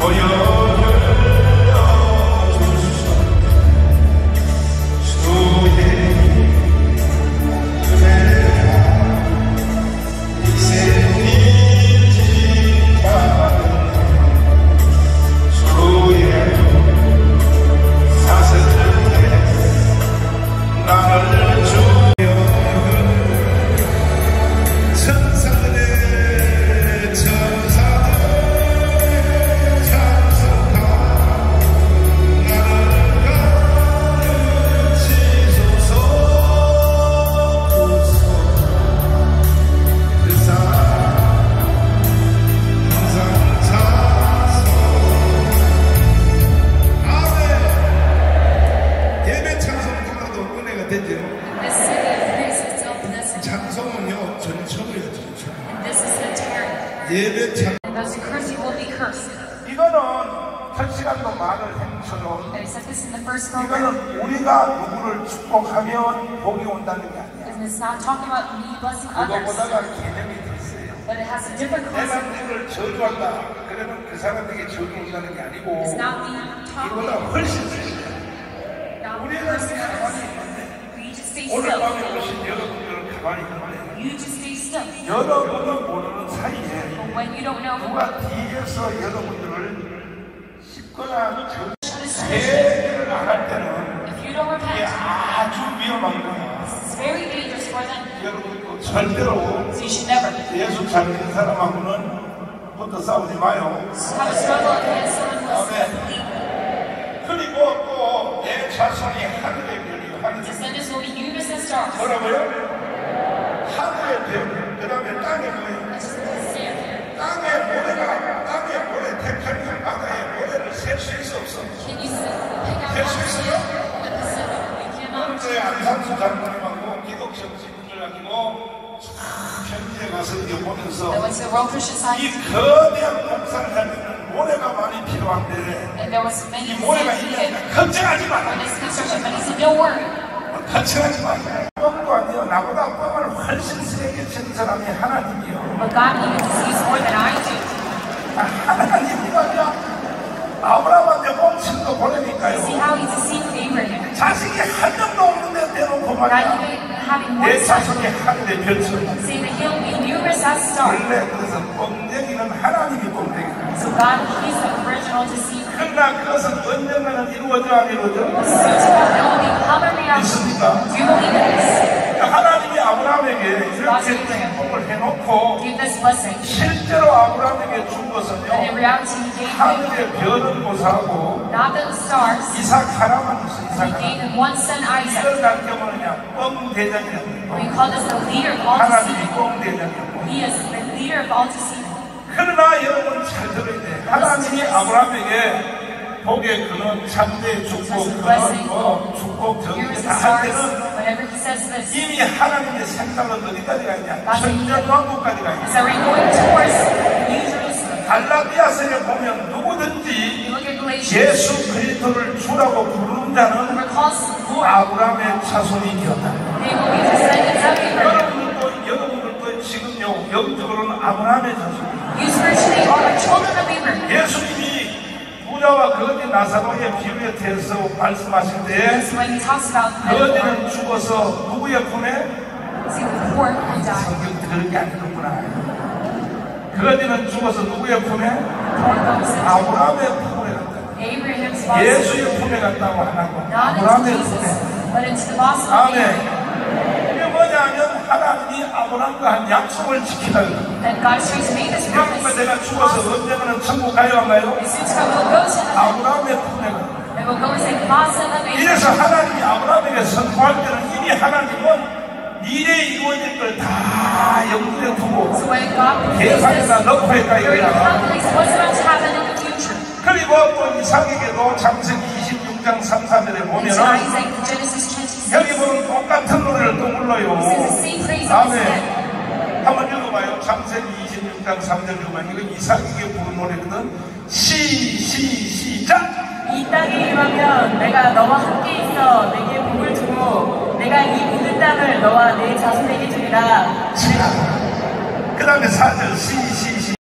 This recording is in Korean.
예배 찬송은요 전청이에요 전청. And this is an entire. 예배 찬 And those who curse you will be cursed. 이거는 첫 시간도 말을 했처럼 And I said this in the first program. 이거는 우리가 누구를 축복하면 복이 온다는 게 아니야. And it's not talking about me blessing others, 그거보다가 개념이 더 있어요. but it has a different 내가. 누구를 저주한다. 그러면 그 사람에게 적이 온다는 게 아니고 It's not me 이보다 talking, 훨씬 세요. 우리는 가만히 others. 있는데 오늘. 밤에 Don't know who 누가 뒤에서 여러분들을 씹거나 안할 때는 if you don't 이게 repent, 아주 위험한 거야. it's very dangerous for them. 여러분도 절대로 So you should never 예수 잘 믿는 사람하고는 부터 싸우지 마요. have a struggle against someone who is believe. 그리고 또 내 자손이 하늘의 별이요. 하늘의 별. Descendants will be universe and stars. 뭐라고요? I 보면서 이 거대한 공사를 하려면 모래가 많이 필요한데 and there was many 이 모래가 있으니까 걱정하지 마. 걱정하지 마. 뻥도 아니요. 나보다 뻥을 훨씬 세게 친 사람이 하나님이요. But God even sees more than I do. 하나님이 말이야. 아브라함한테 뻥친 거 보내니까요. 자식이 한 명도 없는데 대놓고 말이야. Even having one 내. 자손이 하늘의 별처럼. Saying that he'll be numerous as stars. 원래 그래서 뻥쟁이는 하나님이 뻥쟁이야. So God, he's the original deceiver. 그러나 그것은 언젠가는 이루어져 안 이루어져? Soon to come, it will become a reality. 있습니까? Do you believe in this? 하나님이 아브라함에게 이렇게 축복을 해놓고 Give this blessing. 실제로 아브라함에게 준 And in 것은요 reality, he gave him 하늘의 별은 고사하고 not the stars, 이삭 하나만 있어 이삭 하나 gave him one son, Isaac. 이걸 갖게 뭐느냐 뻥 대장이라고 We call this the leader of all 하나님이 deceiving. 뻥 대장이라고 He is the leader of all deceiving. 그러나 여러분 잘 들어야 돼 하나님이 아브라함에게 복의 그는 참된 축복 그는 뭐 축복 the 다할. 때는 이미 하나님의 생각은 어디까지 가있냐 천년왕국까지 가 있냐 so we're going towards New Jerusalem. 갈라디아서에 보면 누구든지 예수 그리스도를 주라고 부르는 자는 아브라함의 자손이 되었다. of Abraham. 여러분들도 여러분들도 지금요 영적으로는 아브라함의 Abraham. 예수님이 부자와 거지 나사로의 비유에 대해서 말씀하실 때. 거지는 죽어서 누구의 품에. 성경 그렇게 안 읽었구나. 거지는 죽어서 누구의 품에 아브라함의 품에 bosom. 예수의 품에 갔다고 into 아브라함의 of 아멘. 이게 뭐냐면 하나님이 아브라함과 한 약속을 지키는. 여러분 내가 죽어서 언젠가는 천국 가요 안 가요? 아브라함의 품에 가. and will go into the bosom of Abraham. 이래서 하나님이 아브라함에게 선포할 때는 이미 하나님은 미래에 이루어질 걸다 염두에 두고 계산에다 넣고 했다 이거야. 불러요. 아멘. 한번 읽어봐요. 창세기 26장 3절 읽어봐요. 이거 이삭에게 부른 노래거든. 시, 시, 시작! 이 땅에 임하면 내가 너와 함께 있어 내게 복을 주고 내가 이 모든 땅을 너와 내 자손에게 주리라 그 다음에 4절 시, 시,